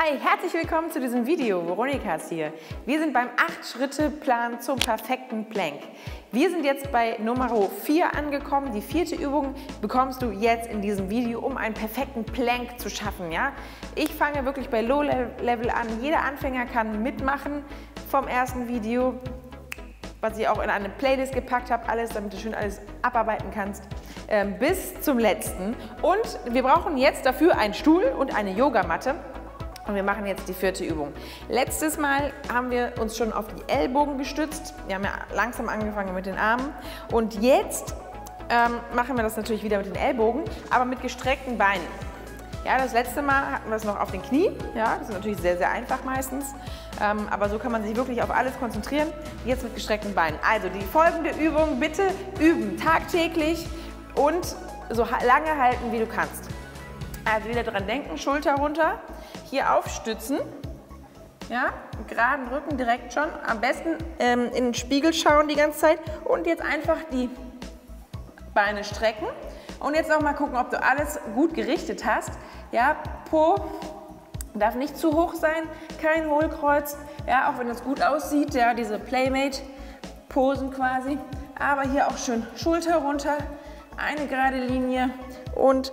Hi, herzlich willkommen zu diesem Video. Veronika ist hier. Wir sind beim 8-Schritte-Plan zum perfekten Plank. Wir sind jetzt bei Nummer 4 angekommen. Die vierte Übung bekommst du jetzt in diesem Video, um einen perfekten Plank zu schaffen. Ja? Ich fange wirklich bei Low Level an. Jeder Anfänger kann mitmachen vom ersten Video, was ich auch in eine Playlist gepackt habe, alles, damit du schön alles abarbeiten kannst, ähm, bis zum letzten. Und wir brauchen jetzt dafür einen Stuhl und eine Yogamatte. Und wir machen jetzt die vierte Übung. Letztes Mal haben wir uns schon auf die Ellbogen gestützt. Wir haben ja langsam angefangen mit den Armen. Und jetzt ähm, machen wir das natürlich wieder mit den Ellbogen, aber mit gestreckten Beinen. Ja, das letzte Mal hatten wir es noch auf den Knien. Ja, das ist natürlich sehr, sehr einfach meistens. Ähm, aber so kann man sich wirklich auf alles konzentrieren. Jetzt mit gestreckten Beinen. Also die folgende Übung bitte üben, tagtäglich und so lange halten, wie du kannst. Also wieder dran denken, Schulter runter, hier aufstützen. Ja, geraden Rücken direkt schon. Am besten ähm, in den Spiegel schauen die ganze Zeit. Und jetzt einfach die Beine strecken. Und jetzt noch mal gucken, ob du alles gut gerichtet hast. Ja, Po darf nicht zu hoch sein, kein Hohlkreuz. Ja, auch wenn das gut aussieht, ja, diese Playmate-Posen quasi. Aber hier auch schön Schulter runter, eine gerade Linie und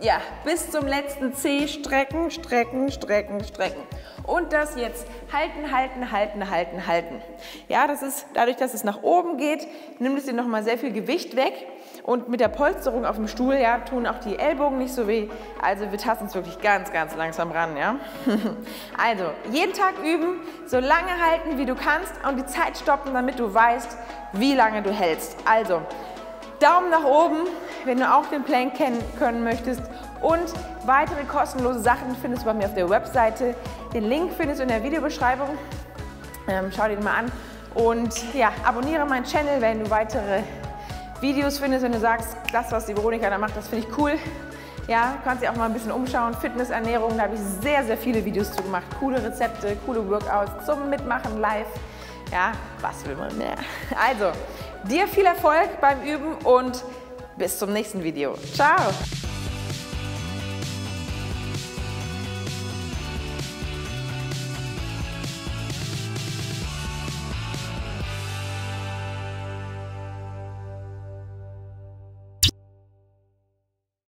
ja, bis zum letzten C strecken, strecken, strecken, strecken. Und das jetzt halten, halten, halten, halten, halten. Ja, das ist dadurch, dass es nach oben geht, nimmt es dir nochmal sehr viel Gewicht weg. Und mit der Polsterung auf dem Stuhl, ja, tun auch die Ellbogen nicht so weh. Also wir tasten uns wirklich ganz, ganz langsam ran, ja. also, jeden Tag üben, so lange halten, wie du kannst und die Zeit stoppen, damit du weißt, wie lange du hältst. Also, Daumen nach oben, wenn du auch den Plank kennen können möchtest. Und weitere kostenlose Sachen findest du bei mir auf der Webseite. Den Link findest du in der Videobeschreibung. Ähm, schau dir den mal an. Und ja, abonniere meinen Channel, wenn du weitere Videos findest, wenn du sagst, das, was die Veronika da macht, das finde ich cool. Ja, kannst dich auch mal ein bisschen umschauen. Fitness, Ernährung, da habe ich sehr, sehr viele Videos zu gemacht. Coole Rezepte, coole Workouts zum Mitmachen live. Ja, was will man mehr? Also, dir viel Erfolg beim Üben und bis zum nächsten Video. Ciao!